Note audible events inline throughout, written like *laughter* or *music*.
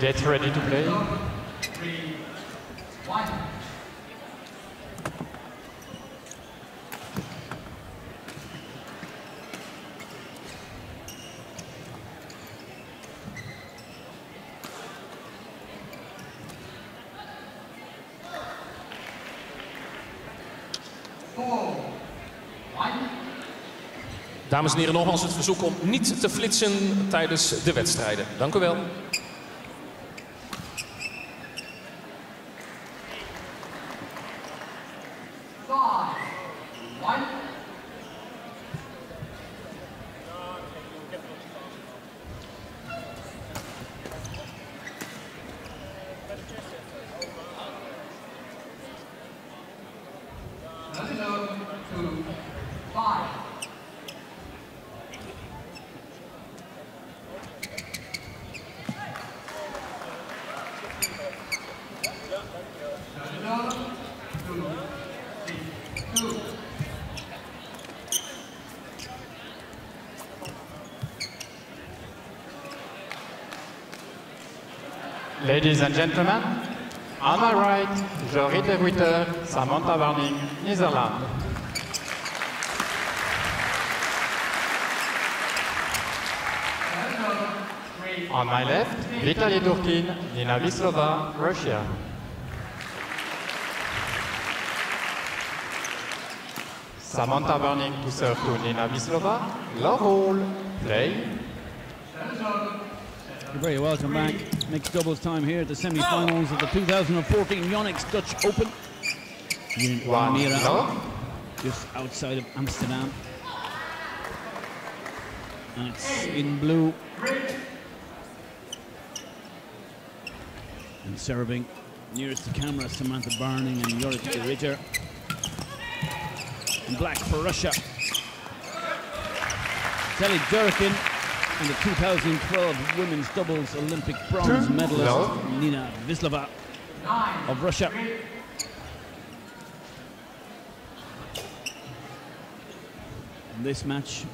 Dead ready to play. Dames en heren, nogmaals het verzoek om niet te flitsen tijdens de wedstrijden. Dank u wel. Ladies and gentlemen, on my right, Jorrit de Ruiter, Samantha Barning, Netherlands. On my left, Vitaly Durkin, Nina Vislova, Russia. Samantha Barning to serve to Nina Vislova, love all, play. You're very welcome back. Mixed doubles time here at the semi-finals of the 2014 Yonex Dutch Open. Here in One Almere, just outside of Amsterdam. And it's in blue. And serving nearest the camera, Samantha Barning and de Ruiter. In black for Russia. Telly Durkin and the 2012 women's doubles Olympic bronze medalist no. Nina Vislova of Russia. And this match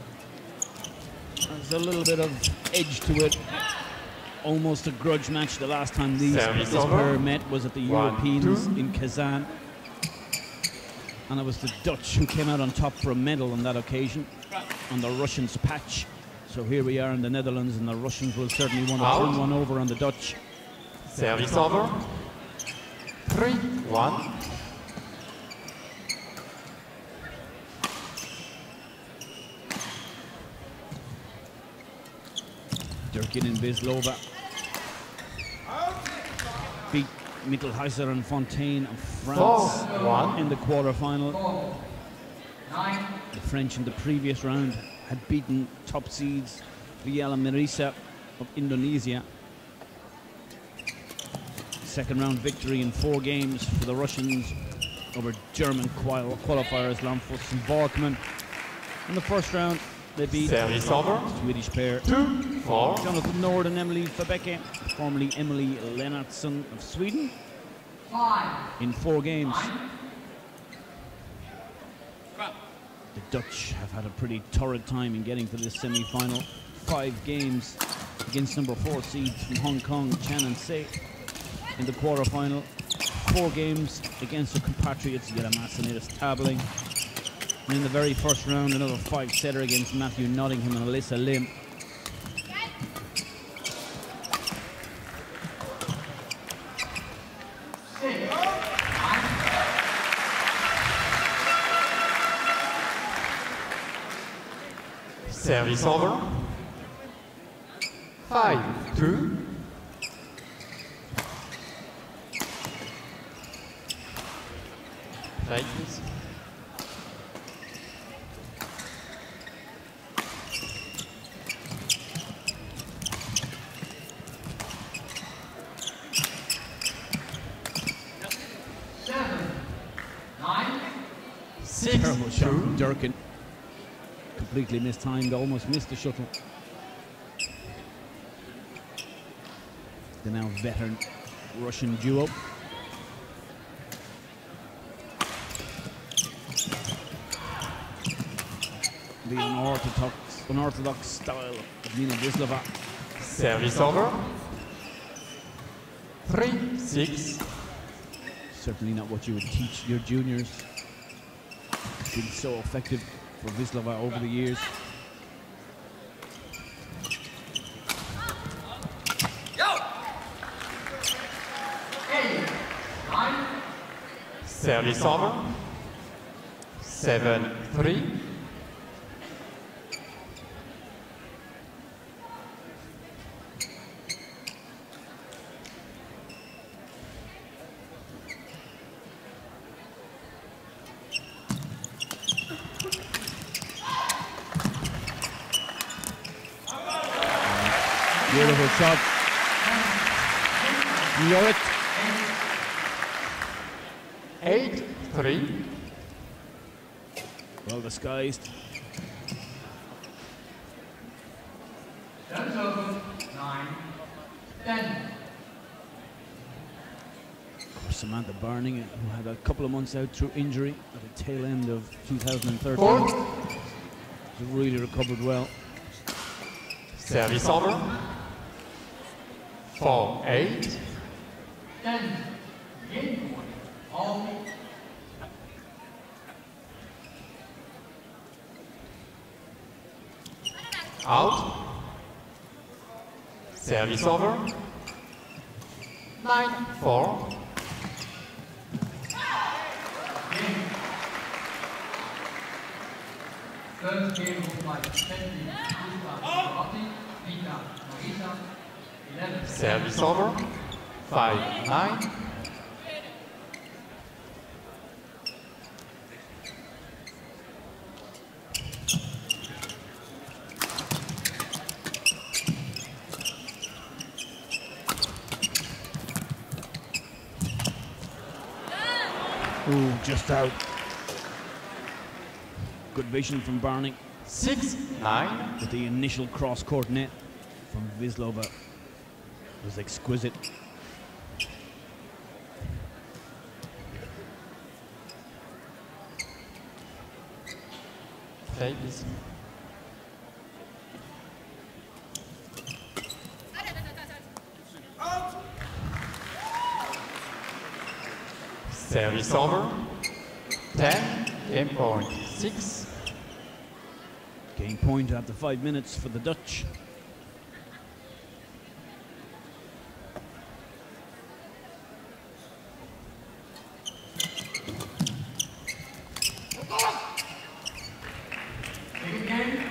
has a little bit of edge to it. Almost a grudge match. The last time these this pair met was at the One, Europeans two. in Kazan. And it was the Dutch who came out on top for a medal on that occasion on the Russians' patch. So here we are in the Netherlands, and the Russians will certainly want to Out. turn one over on the Dutch. service over. Three, one. Durkin and Vislova beat Mittelheisser and Fontaine of France Four, one. in the quarterfinal. Four, The French in the previous round had beaten top seeds Viela Marisa of Indonesia. Second round victory in four games for the Russians over German qual- qualifiers Lamforts and Borkman. In the first round, they beat Service over. Swedish pair Two, four. Jonathan Nordh and Emily Fabbeke, formerly Emily Lennartsson of Sweden, in four games. The Dutch have had a pretty torrid time in getting to this semi-final. Five games against number four seeds from Hong Kong, Chan and Tse, in the quarterfinal. Four games against their compatriots, Yeramasanitas Tabeling. And in the very first round, another five-setter against Matthew Nottingham and Alyssa Lim. Service over. Five, two. Play, please. Six, Terrible shot from Durkin. Completely mistimed, almost missed the shuttle. The now veteran Russian duo. The unorthodox, unorthodox style of Nina Vislova. Service over. Three, six. Certainly not what you would teach your juniors. Been so effective for Vislova over the years. Service over. seven three. Beautiful shot. Yorick. Eight three. Well disguised. Over. Nine. Ten. Samantha Barning, uh, who had a couple of months out through injury at the tail end of 2013, Four. has really recovered well. Service over. Four eight. Ten. Game point. Out. Service over. Nine four. Third game of life. Ten. Gustav. Rotti. Vita. Marisa. Eleven. Service over. Five nine. Ooh, just out. Good vision from Barning Six nine. with the initial cross-court net from Vislova was exquisite. Play please. Service over. Ten. Game point six. Game point after five minutes for the Dutch. Second game.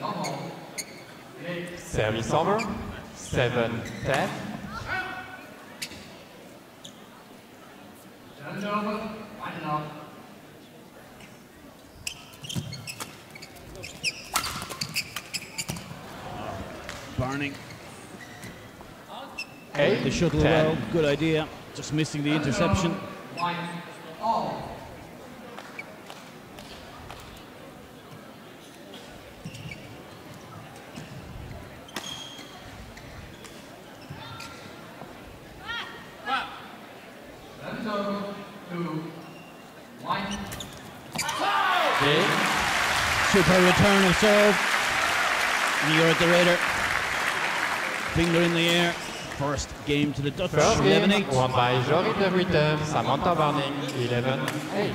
Long ball. Eight. Service over. Seven ten. Turns over. One. Barning Eight. the shuttle ten. well, good idea. Just missing the interception. One. you for of serve. And you're at the Ruiter. Finger in the air. First game to the Dutch. First game, 11 8. Won by Jorrit de Ruiter, Samantha Barning, 11 8.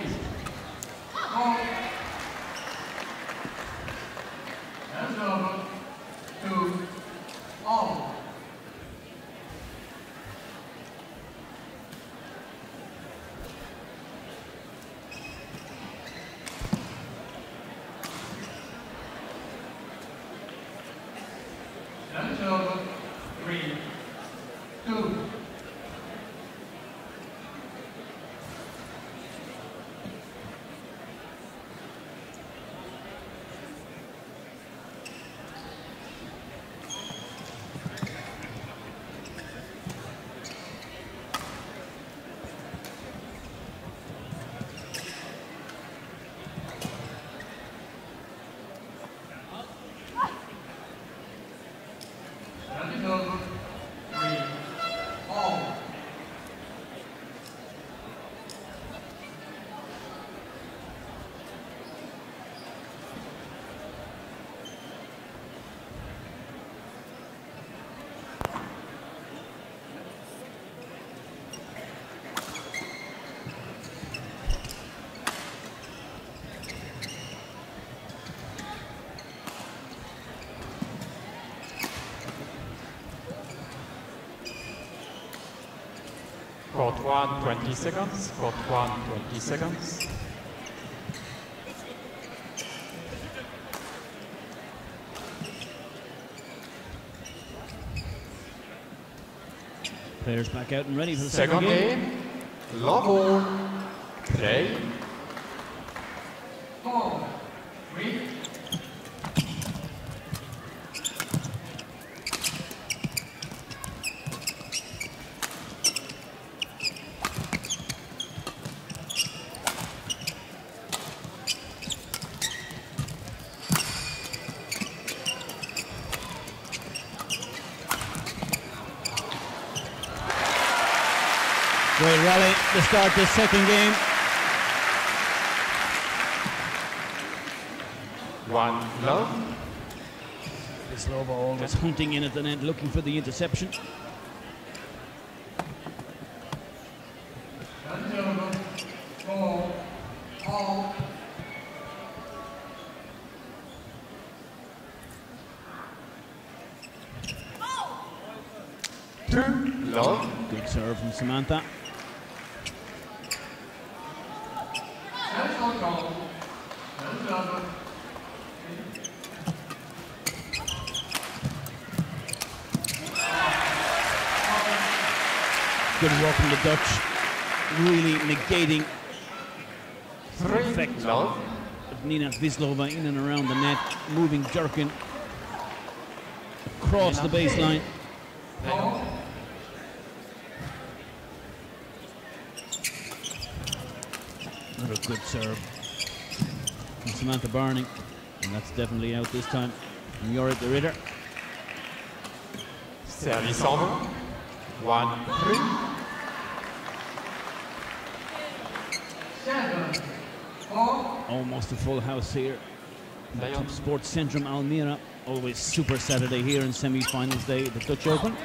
Court 1, 20 seconds. Court 1, 20 seconds. Players back out and ready for the second, second game. game. Love all. Play. Four. Start this second game. One love. Vislova always hunting in at the net, looking for the interception. turn over, four, all, Two love. Good serve from Samantha. service control, turn over, Good work from the Dutch. Really negating Perfect. love. Nina Vislova in and around the net, moving Durkin across the baseline. Another good serve from Samantha Barning, and that's definitely out this time. And you're at the Ruiter. Service over. One three. seven, four, Almost a full house here. Top Sports Centrum Almere. Always super Saturday here in semi-finals day, the Dutch Open.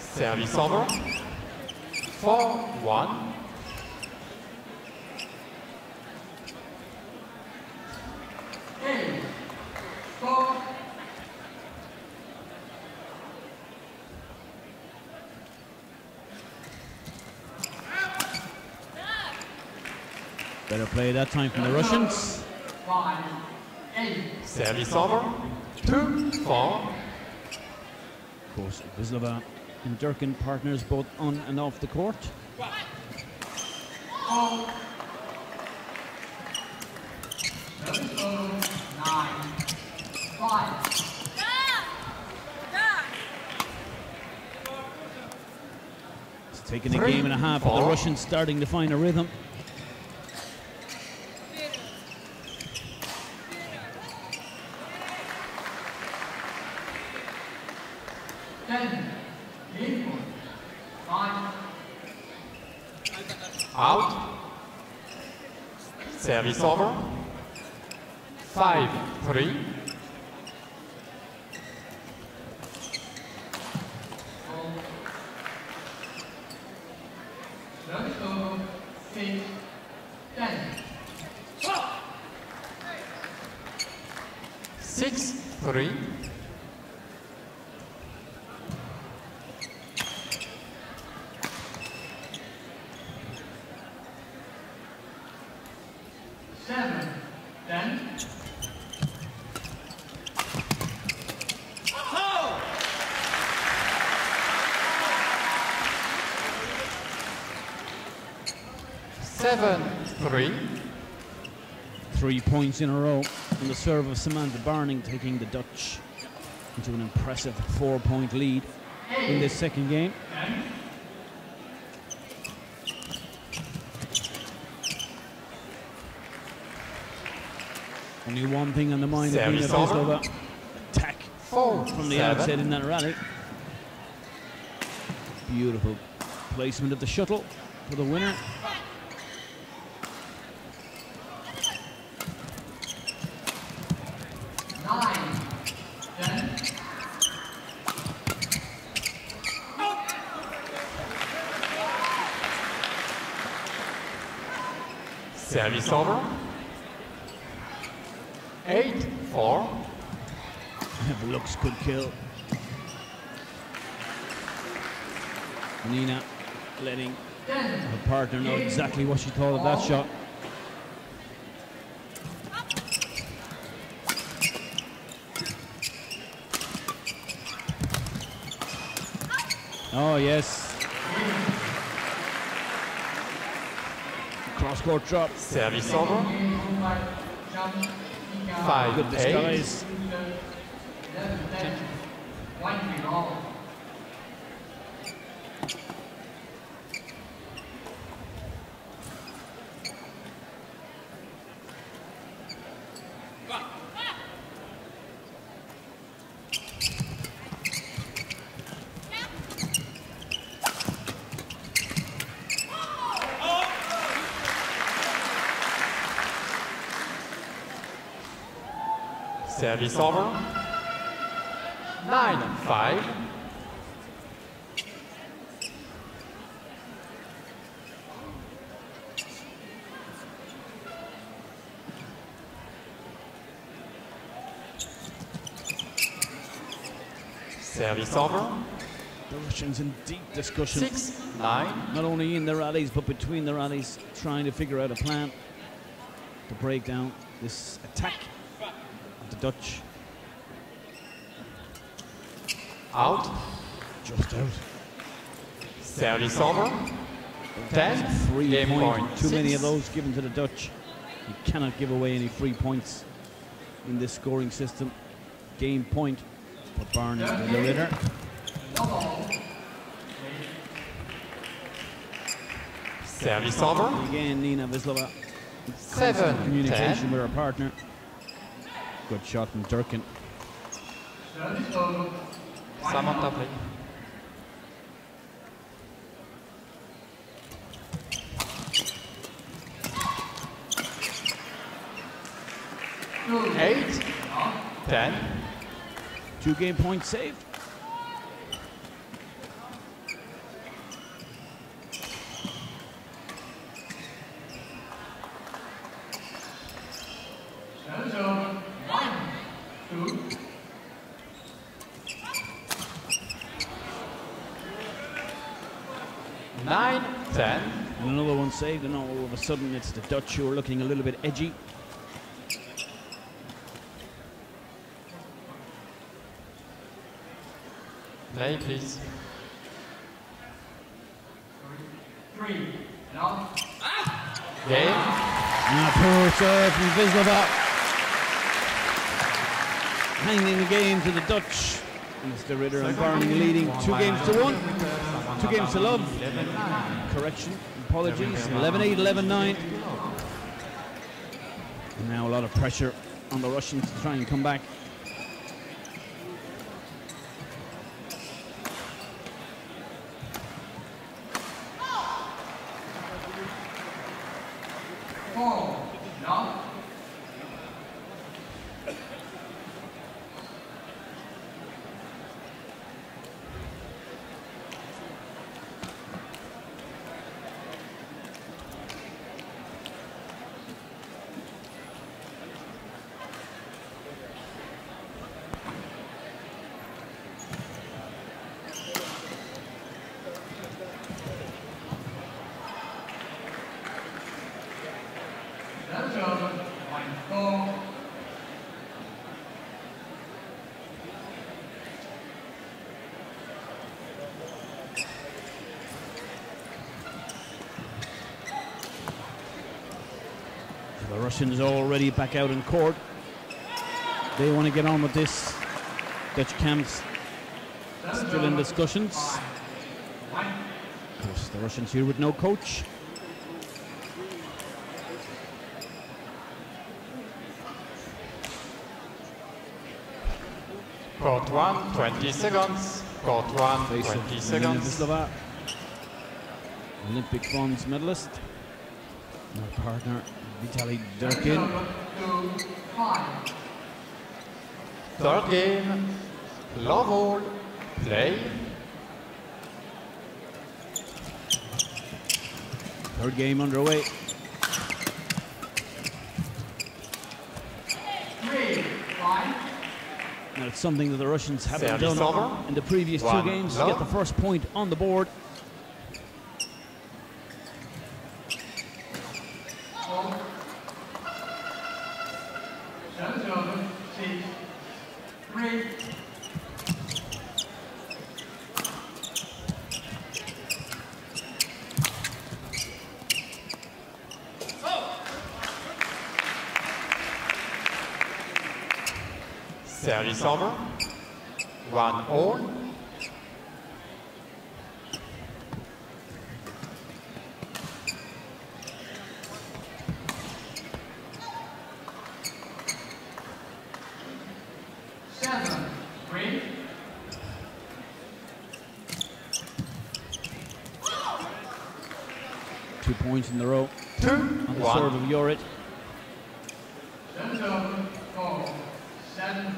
Service over. Four one. Better play that time from the Russians. Service over. Two four. Of course, Vislova and Durkin partners both on and off the court. all, service over, nine, five, It's taken a game and a half, but the. Russians starting to find a rhythm. ten, eight, five, Out. Six, ten, Six three. seven, ten, Seven three. Three points in a row on the serve of Samantha Barning, taking the Dutch into an impressive four-point lead in this second game. Only one thing on the mind of Nina. Kozlova. Attack Four from the seven. outset in that rally. Beautiful placement of the shuttle for the winner. Service over. Eight, four. *laughs* Looks good kill. Nina letting her partner know exactly what she thought of that shot. Oh, yes. Court drop. Service over. Game by Jean Picard. Five, Good eight. disguise. Service over. Nine, five. Service over. The Russians in deep discussion. Six, nine. Not only in the rallies, but between the rallies, trying to figure out a plan to break down this attack Dutch. Out. Just out. Service over. Ten. Free Game point. point. Too many of those given to the Dutch. You cannot give away any free points in this scoring system. Game point for Barnes and the Ruiter. Service over. Again, Nina Vislova. Seven, Communication ten. with her partner. Good shot from Durkin. Service over. Samantha play. Eight, ten, Two game points saved. Service over. One, two, nine, ten, And another one saved, and all of a sudden it's the Dutch who are looking a little bit edgy. play please. three, and out. Game, Ah, poor serve from Vislova. Handing the game to the Dutch. Mr. the Ruiter and Barney leading two games to one. Two games to love. Correction. Apologies. 11 8, 11 9. Now a lot of pressure on the Russians to try and come back. Russians already back out in court. They want to get on with this. Dutch camps still in discussions. Of course, the Russians here with no coach. court one, 20 seconds. Court one, Face 20 seconds. Olympic bronze medalist. Her partner, Vitaly Durkin. Third game, love all, play. Third game underway. Three, five. Now it's something that the Russians haven't Service done over. in the previous two One games to love. get the first point on the board. Service over. One all. Seven, three. Two points in the row Two, on the serve one. of Jorrit. Service over, four, seven.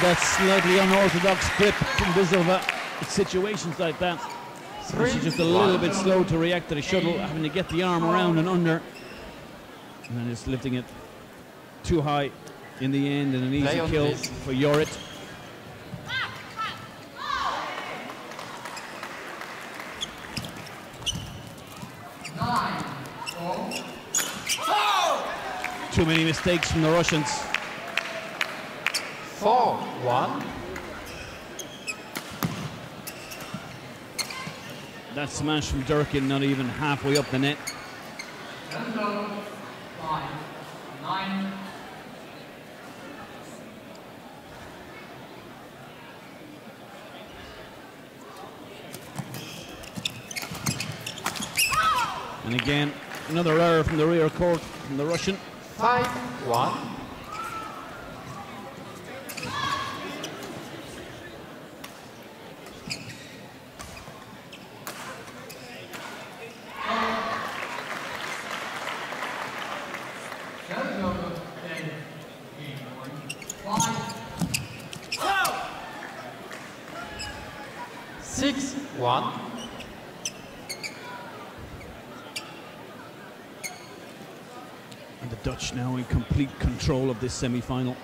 With that slightly unorthodox grip from Vislova, it's uh, situations like that. Three, She's just a little bit slow to react to the shuttle, having to get the arm around and under. And then just lifting it too high in the end and an easy Play kill please. for Jorrit. Nine. Too many mistakes from the Russians. Four, one. That smash from Durkin not even halfway up the net. Five, nine. And again, another error from the rear court from the Russian. Five, one. Service over, ten. Game point. Five, Six, one. And the Dutch now in complete control of this semi-final.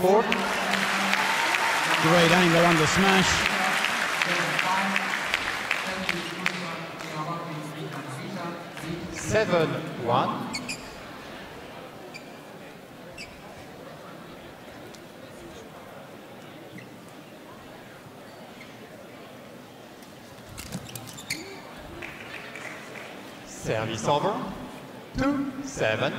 Four, Great angle on the smash. seven, one. Service over. Two, seven.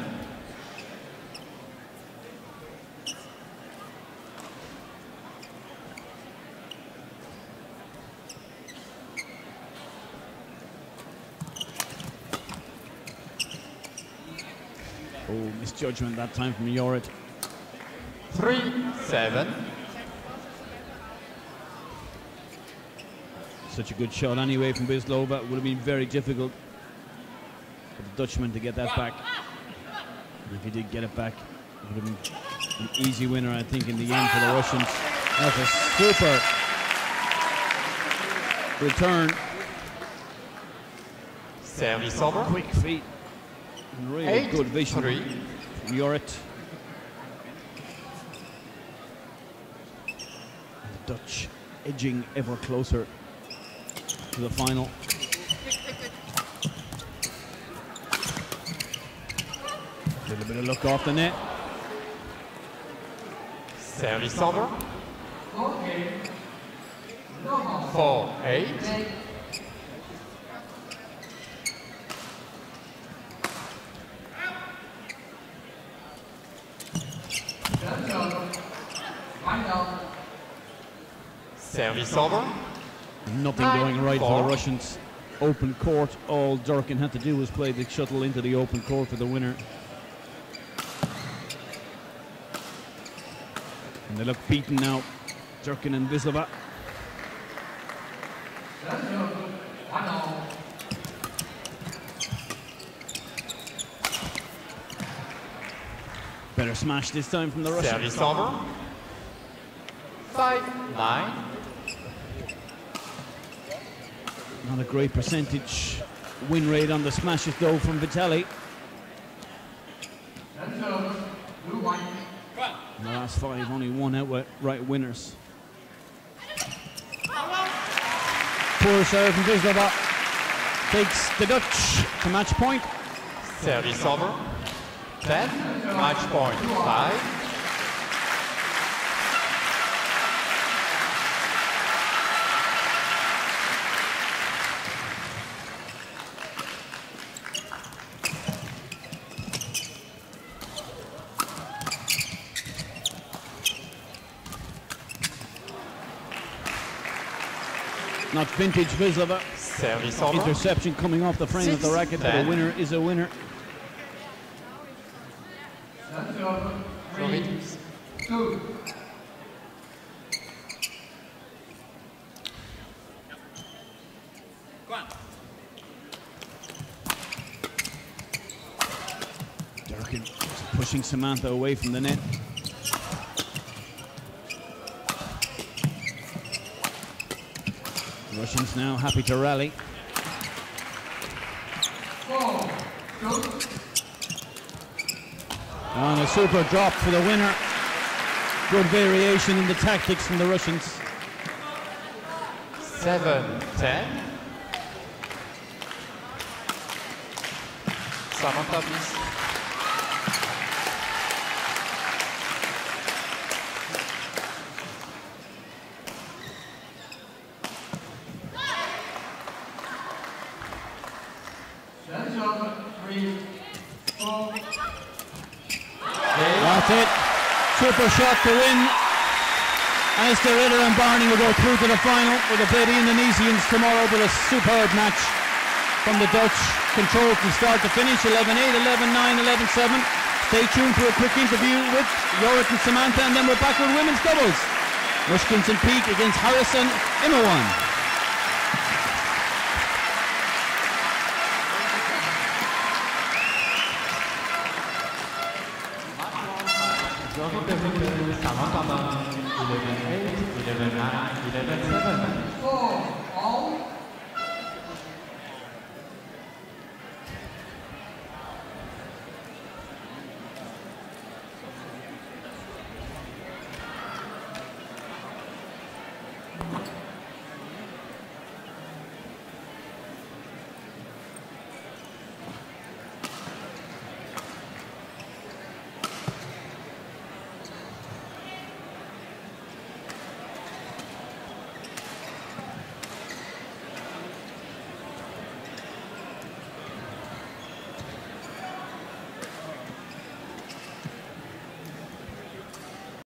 Oh, misjudgment that time from Jorrit. Three, seven. Such a good shot anyway from Vislova. It would have been very difficult Dutchman to get that back. And if he did get it back, it would have been an easy winner, I think, in the end for the Russians. That's a super return. Service over. Quick feet. And really Eight, good vision three. from Jorrit. Dutch edging ever closer to the final. A little bit of luck off the net. Service over. four game. No more. Four, eight. Service over. Find out. Service over. Nothing going right for the Russians. Open court. All Durkin had to do was play the shuttle into the open court for the winner. They look beaten now. Durkin and Vislova. Service over. One all. Better smash this time from the Russian. Service over. Five, nine. Not a great percentage win rate on the smashes though from Vitalij. In the last five, only one outright right winners. Poor serve from Vislova. Takes the Dutch to match point. Service over. 10, match point 5. Not vintage Vislova. Service. Interception coming off the frame of the Six, racket, but a winner is a winner. Service Three, two. Durkin pushing Samantha away from the net. Russians now happy to rally. And a super drop for the winner. Good variation in the tactics from the Russians. 7. 10. Samantha, please. Service over. Three, four. That's it. Super shot to win. Alistair Ruiter and Barning will go through to the final with the play the Indonesians tomorrow with a superb match from the Dutch. Control from start to finish 11-8, 11-9, 11-7. Stay tuned for a quick interview with Jorrit and Samantha and then we're back with women's doubles. Muskens and Piek against Harrison Imawan.